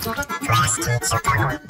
Plastic chocolate.